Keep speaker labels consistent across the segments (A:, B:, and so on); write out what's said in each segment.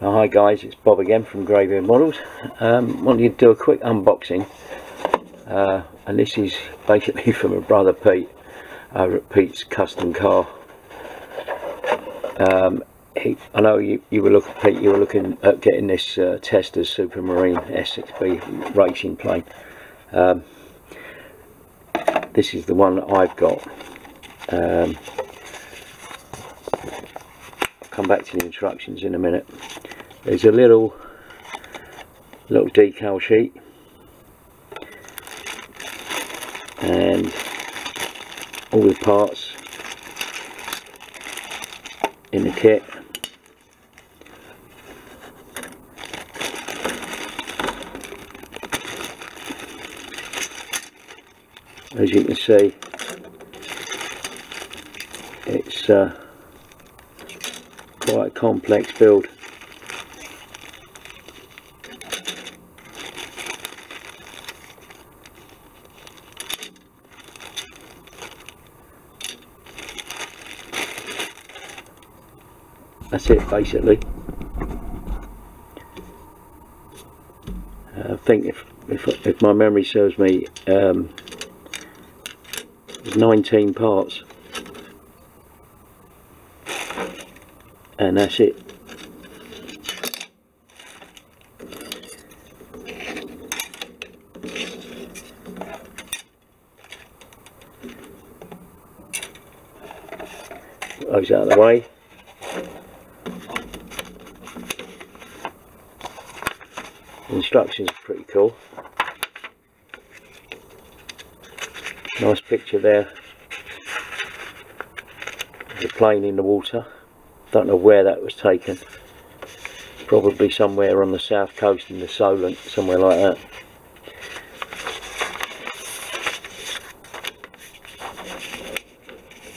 A: Hi guys, it's Bob again from Greybeard Models. Um, wanted to do a quick unboxing, uh, and this is basically from my brother Pete over at Pete's Custom Car. Um, he, I know you, you were looking, Pete, you were looking at getting this uh, Testors Supermarine S6B racing plane. Um, this is the one that I've got. Um, I'll come back to the instructions in a minute there's a little little decal sheet. And all the parts in the kit. As you can see it's uh, quite a complex build that's it basically. Uh, I think if, if, if my memory serves me um, 19 parts. And that's it. Those out of the way instructions are pretty cool. Nice picture there. The plane in the water. Don't know where that was taken. Probably somewhere on the south coast in the Solent, somewhere like that.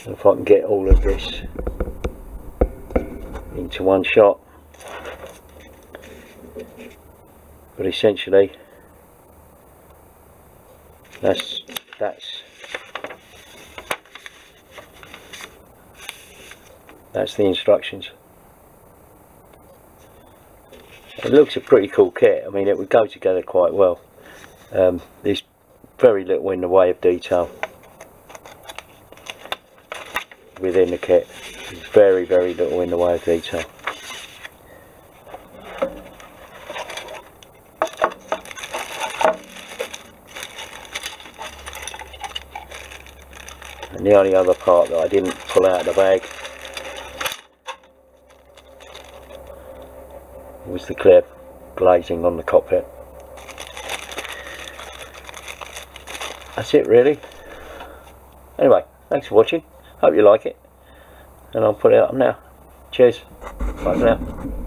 A: If I can get all of this into one shot. But essentially that's that's that's the instructions. It looks a pretty cool kit. I mean it would go together quite well. Um, there's very little in the way of detail within the kit. There's very very little in the way of detail and the only other part that I didn't pull out of the bag was the clear glazing on the cockpit. That's it really. Anyway thanks for watching. Hope you like it. And I'll put it up now. Cheers. Bye for now